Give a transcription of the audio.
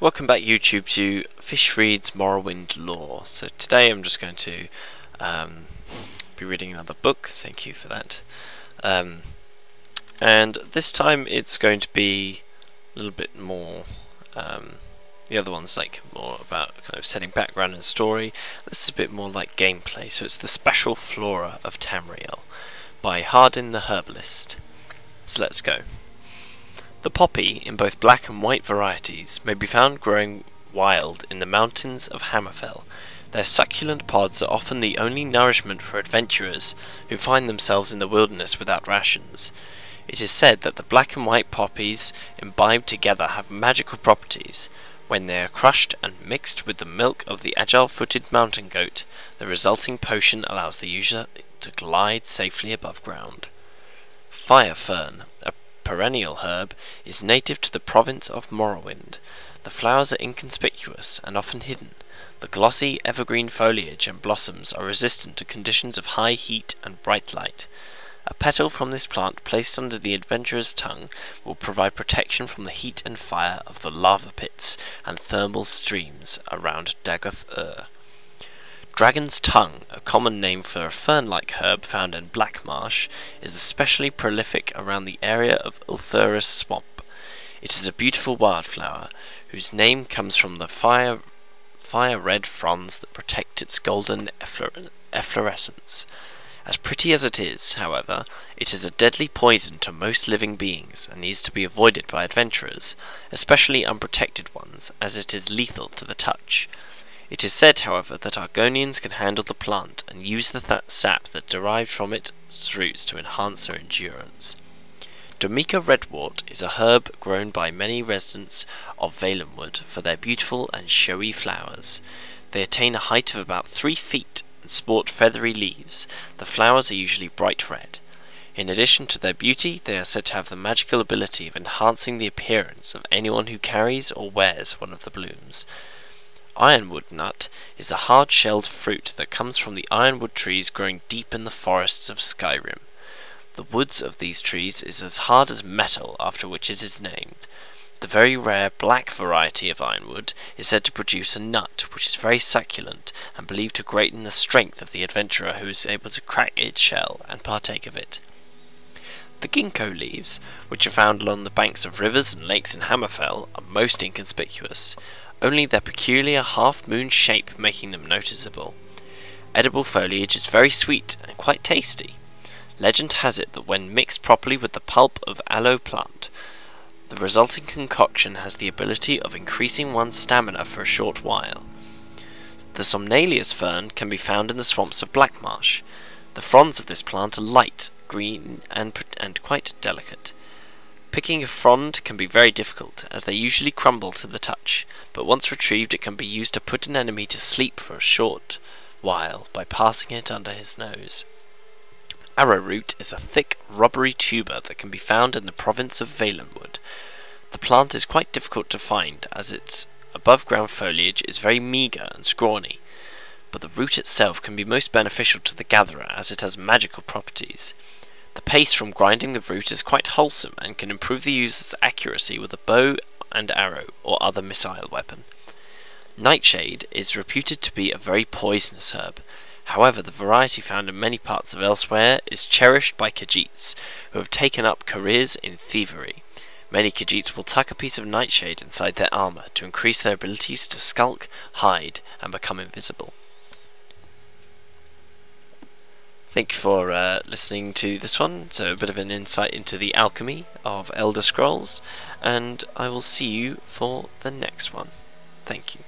Welcome back YouTube to Fish Reads Morrowind Lore. So today I'm just going to um, be reading another book, thank you for that. Um, and this time it's going to be a little bit more, um, the other one's like more about kind of setting background and story. This is a bit more like gameplay, so it's the Special Flora of Tamriel by Hardin the Herbalist. So let's go. The poppy, in both black and white varieties, may be found growing wild in the mountains of Hammerfell. Their succulent pods are often the only nourishment for adventurers who find themselves in the wilderness without rations. It is said that the black and white poppies imbibed together have magical properties. When they are crushed and mixed with the milk of the agile-footed mountain goat, the resulting potion allows the user to glide safely above ground. Fire fern, perennial herb, is native to the province of Morrowind. The flowers are inconspicuous and often hidden. The glossy evergreen foliage and blossoms are resistant to conditions of high heat and bright light. A petal from this plant placed under the adventurer's tongue will provide protection from the heat and fire of the lava pits and thermal streams around Dagoth Ur. Dragon's tongue, a common name for a fern-like herb found in Black Marsh, is especially prolific around the area of Ulthuris Swamp. It is a beautiful wildflower, whose name comes from the fire, fire red fronds that protect its golden efflor efflorescence. As pretty as it is, however, it is a deadly poison to most living beings and needs to be avoided by adventurers, especially unprotected ones, as it is lethal to the touch. It is said, however, that Argonians can handle the plant and use the th sap that derived from its roots to enhance their endurance. Domica redwort is a herb grown by many residents of Valenwood for their beautiful and showy flowers. They attain a height of about three feet and sport feathery leaves. The flowers are usually bright red. In addition to their beauty, they are said to have the magical ability of enhancing the appearance of anyone who carries or wears one of the blooms. Ironwood nut is a hard-shelled fruit that comes from the ironwood trees growing deep in the forests of Skyrim. The woods of these trees is as hard as metal after which it is named. The very rare black variety of ironwood is said to produce a nut which is very succulent and believed to greaten the strength of the adventurer who is able to crack its shell and partake of it. The ginkgo leaves, which are found along the banks of rivers and lakes in Hammerfell, are most inconspicuous only their peculiar half-moon shape making them noticeable. Edible foliage is very sweet and quite tasty. Legend has it that when mixed properly with the pulp of aloe plant, the resulting concoction has the ability of increasing one's stamina for a short while. The Somnalius fern can be found in the swamps of Blackmarsh. The fronds of this plant are light, green, and, and quite delicate. Picking a frond can be very difficult, as they usually crumble to the touch, but once retrieved it can be used to put an enemy to sleep for a short while by passing it under his nose. Arrowroot is a thick, rubbery tuber that can be found in the province of Valenwood. The plant is quite difficult to find, as its above-ground foliage is very meagre and scrawny, but the root itself can be most beneficial to the gatherer as it has magical properties. The paste from grinding the root is quite wholesome and can improve the user's accuracy with a bow and arrow or other missile weapon. Nightshade is reputed to be a very poisonous herb. However, the variety found in many parts of Elsweyr is cherished by Khajiits, who have taken up careers in thievery. Many Khajiits will tuck a piece of nightshade inside their armor to increase their abilities to skulk, hide, and become invisible. Thank you for uh, listening to this one. So a bit of an insight into the alchemy of Elder Scrolls, and I will see you for the next one. Thank you.